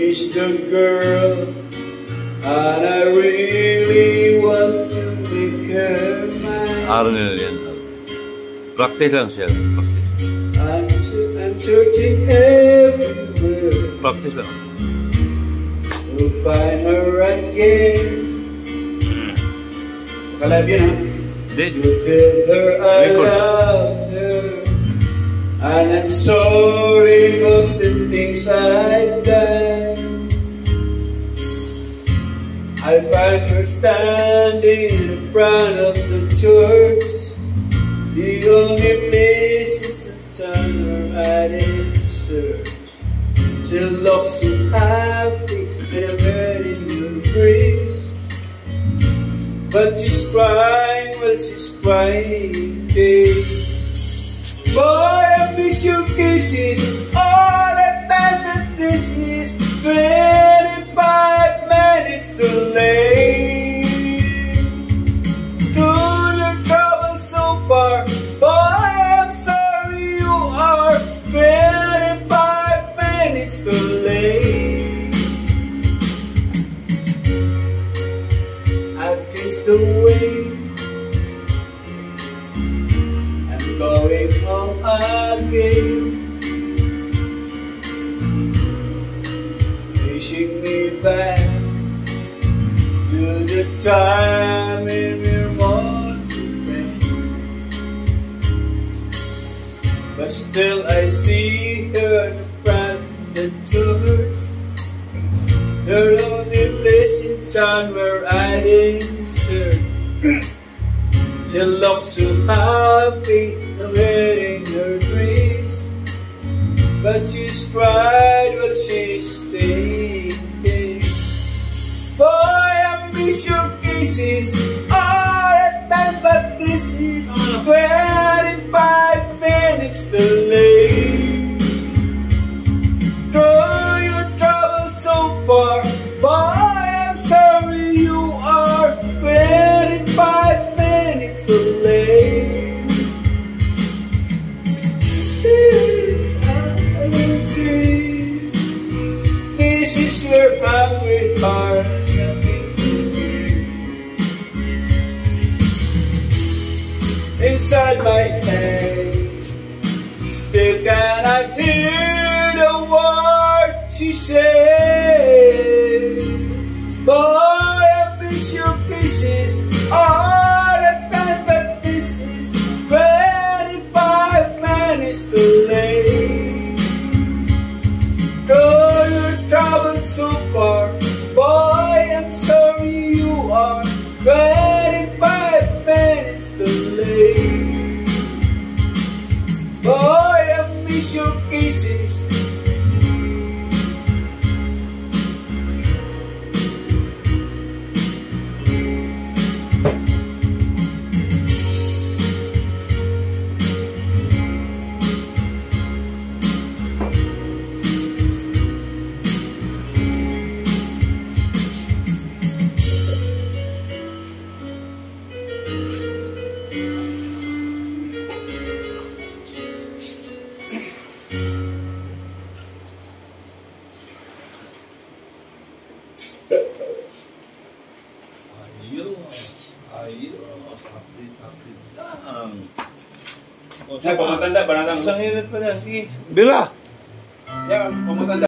is the girl And I really want to make her mine Araw nila yan. Practice lang siya. Practice. I'm, I'm searching everywhere Practice lang. To find her again Kalab yun ha Hindi. To tell her I Record. love her And I'm sorry for the things I've done I find her standing in front of the church The only place is the where I did search She looks so happy with a wedding breeze. But she's crying while she's crying Boy, I miss your kisses oh, minutes too late Against the wind. I'm going home again. Wishing me back To the time we want to But still I see her front of the only place in town where I didn't search she looks so happy wearing her dress But she's cried while she's thinking Boy, I miss your kisses Inside my head. Still can I hear the word she said. Boy, I miss your kisses. All the time But this is 25 minutes too late Though your trouble so far Ayos. Ayos. Update, update lang. O, Ay, pamatanda, banatang Isang hirit pa na. Sige. Bila! Yan, pamatanda